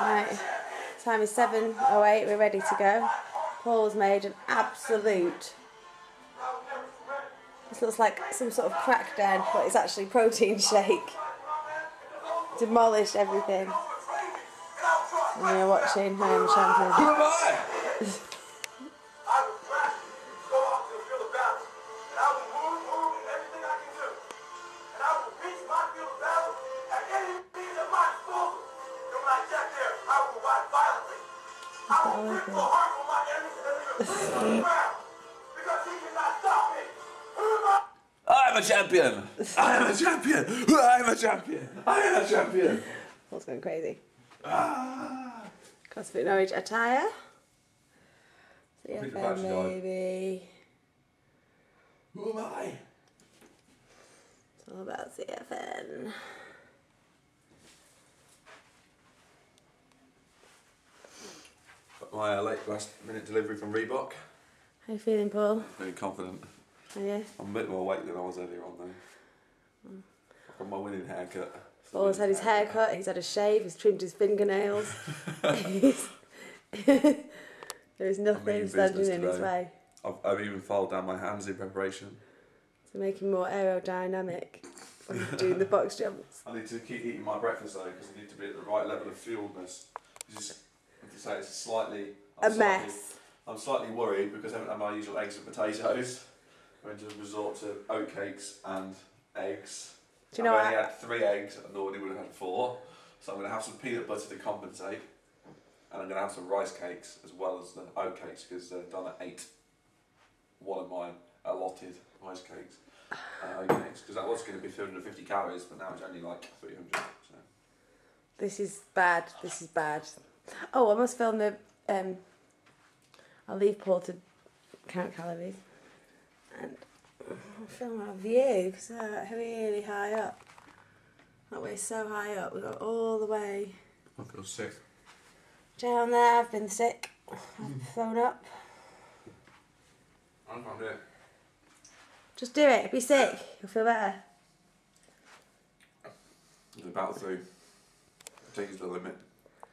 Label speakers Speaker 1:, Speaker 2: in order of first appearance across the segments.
Speaker 1: Right, time is 7.08, we're ready to go. Paul's made an absolute, this looks like some sort of crackdown, but it's actually protein shake. Demolished everything. And we're watching I Am Champion.
Speaker 2: Who am I? I am a champion! I am a champion! I am a champion! I am a champion!
Speaker 1: Paul's going crazy.
Speaker 2: Ah.
Speaker 1: CrossFit Norwich attire.
Speaker 2: think
Speaker 1: CFM
Speaker 2: I've actually got it.
Speaker 1: baby.
Speaker 2: Who am I?
Speaker 1: It's all about CFN.
Speaker 2: My uh, late last minute delivery from Reebok.
Speaker 1: How you feeling, Paul?
Speaker 2: Very confident.
Speaker 1: Are you?
Speaker 2: I'm a bit more weight than I was earlier on though. I've got my winning haircut.
Speaker 1: Paul's had his haircut. he's had a shave, he's trimmed his fingernails. There is nothing
Speaker 2: mean
Speaker 1: standing
Speaker 2: business
Speaker 1: in his way
Speaker 2: I've, I've even filed down my hands in preparation.
Speaker 1: to make him more aerodynamic when he's doing the box jumps.
Speaker 2: I need to keep eating my breakfast though because I need to be at the right level of fueledness. It's just, I have to say it's slightly.
Speaker 1: A
Speaker 2: I'm slightly-
Speaker 1: mess.
Speaker 2: I'm slightly worried because I haven't had my usual eggs and potatoes. I'm going to resort to oat cakes and eggs.
Speaker 1: Do you know
Speaker 2: I've
Speaker 1: what?
Speaker 2: only had three eggs. I normally would have had four. So I'm going to have some peanut butter to compensate. And I'm going to have some rice cakes as well as the oat cakes because they're done at eight. One of my allotted rice cakes. Uh, oat cakes because that was going to be 350 calories, but now it's only like 300. So.
Speaker 1: This is bad, this is bad. Oh, I must film the. Um, I'll leave Paul to count calories. And I'll film our view because we're really high up. That way, so high up. We got all the way
Speaker 2: I feel sick.
Speaker 1: down there. I've been sick. I've thrown up.
Speaker 2: I can't do it.
Speaker 1: Just do it. Be sick. You'll feel better.
Speaker 2: The battle through. Take it to the limit.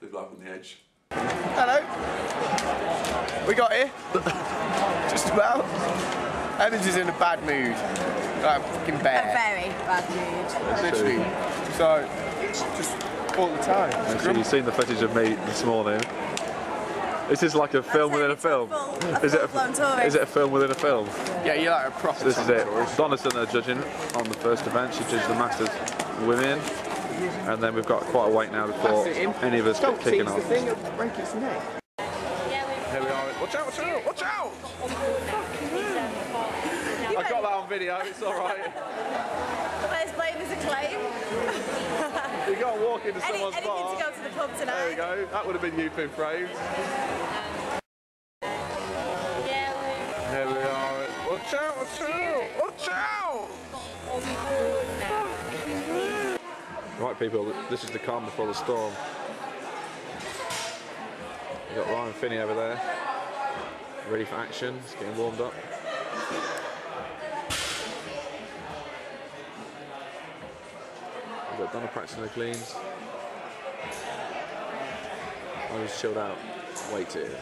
Speaker 2: Live life on the edge.
Speaker 3: Hello. We got here. Just about. Evans is in a bad mood. Like a fucking
Speaker 1: A very bad mood.
Speaker 3: Literally. So, just all the time.
Speaker 4: So you've seen the footage of me this morning. This is like a film within a film. Is it a, is it a film within a film?
Speaker 3: Yeah, you're like a proper.
Speaker 4: This is it.
Speaker 3: tourist.
Speaker 4: Donison are judging on the first event. She judged the Masters women. And then we've got quite a wait now before
Speaker 3: That's it, him.
Speaker 4: any of us
Speaker 3: Don't
Speaker 4: get kicking off.
Speaker 3: the thing, it'll break its neck.
Speaker 4: Here we are. Watch out, watch out, watch out! I got that on video, it's alright.
Speaker 1: Let's blame this acclaim.
Speaker 4: You got to walk into
Speaker 1: Any,
Speaker 4: someone's
Speaker 1: anything
Speaker 4: bar.
Speaker 1: to go to the pub tonight.
Speaker 4: There we go. That would have been you been framed. Here we are. Watch out, watch out, watch out! Right, people, this is the calm before the storm. We've got Ryan Finney over there, ready for action. He's getting warmed up. We've got Donna practicing the cleans. I was chilled out, waited.